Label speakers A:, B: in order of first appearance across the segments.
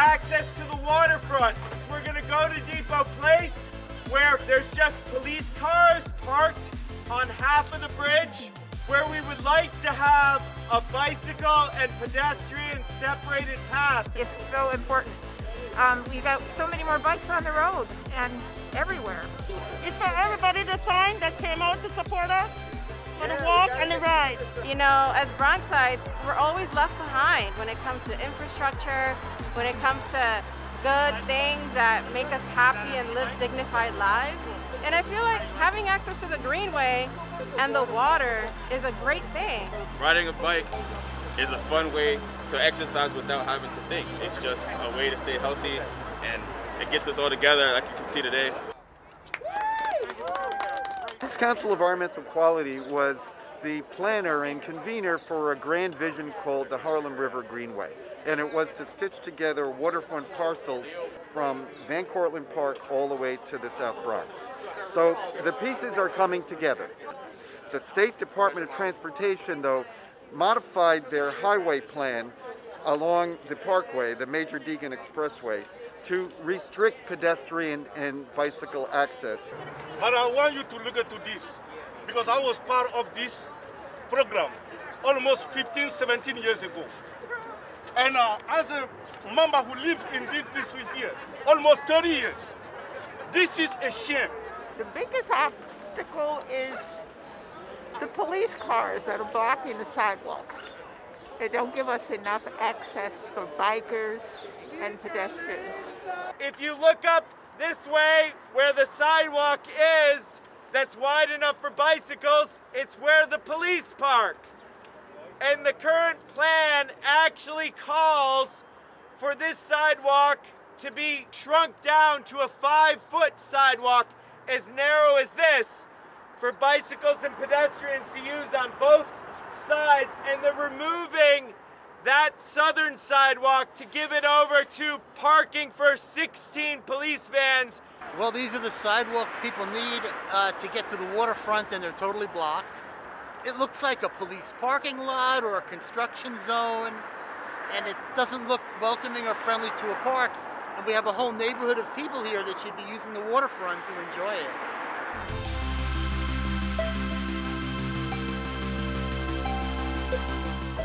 A: access to the waterfront. We're gonna go to Depot Place where there's just police cars parked on half of the bridge where we would like to have a bicycle and pedestrian separated path.
B: It's so important. Um, we got so many more bikes on the road and everywhere.
C: It's for everybody to sign that came out to support us for
D: You know, as Bronxites, we're always left behind when it comes to infrastructure, when it comes to good things that make us happy and live dignified lives. And I feel like having access to the greenway and the water is a great thing.
E: Riding a bike is a fun way to exercise without having to think. It's just a way to stay healthy and it gets us all together like you can see today.
F: This Council of Environmental Quality was the planner and convener for a grand vision called the Harlem River Greenway. And it was to stitch together waterfront parcels from Van Cortlandt Park all the way to the South Bronx. So the pieces are coming together. The State Department of Transportation, though, modified their highway plan along the parkway, the Major Deegan Expressway, to restrict pedestrian and bicycle access.
G: But I want you to look into this because I was part of this program almost 15, 17 years ago. And uh, as a member who lives in this district here, almost 30 years, this is a shame.
B: The biggest obstacle is the police cars that are blocking the sidewalk. They don't give us enough access for bikers and pedestrians.
A: If you look up this way where the sidewalk is, that's wide enough for bicycles, it's where the police park. And the current plan actually calls for this sidewalk to be shrunk down to a five foot sidewalk as narrow as this for bicycles and pedestrians to use on both sides. And they're removing that southern sidewalk to give it over to parking for 16 police vans.
H: Well, these are the sidewalks people need uh, to get to the waterfront and they're totally blocked. It looks like a police parking lot or a construction zone and it doesn't look welcoming or friendly to a park. And we have a whole neighborhood of people here that should be using the waterfront to enjoy it.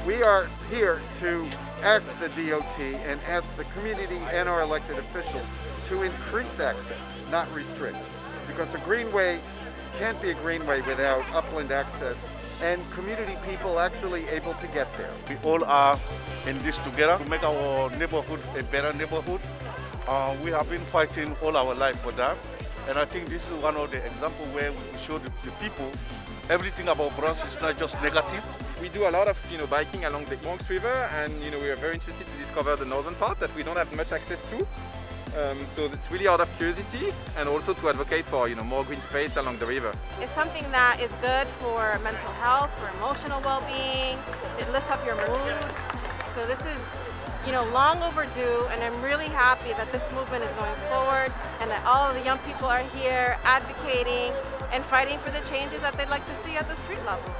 F: We are here to ask the DOT and ask the community and our elected officials to increase access, not restrict. Because a greenway can't be a greenway without upland access and community people actually able to get there.
G: We all are in this together to make our neighborhood a better neighborhood. Uh, we have been fighting all our life for that. And I think this is one of the examples where we show the, the people everything about Bronx is not just negative.
I: We do a lot of you know biking along the Bronx River, and you know we are very interested to discover the northern part that we don't have much access to. Um, so it's really out of curiosity and also to advocate for you know more green space along the river.
D: It's something that is good for mental health, for emotional well-being. It lifts up your mood. So this is you know, long overdue, and I'm really happy that this movement is going forward and that all of the young people are here advocating and fighting for the changes that they'd like to see at the street level.